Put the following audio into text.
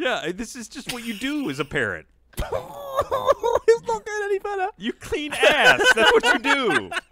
Yeah, eh, this is just what you do as a parent. it's not getting any better. You clean ass. That's what you do.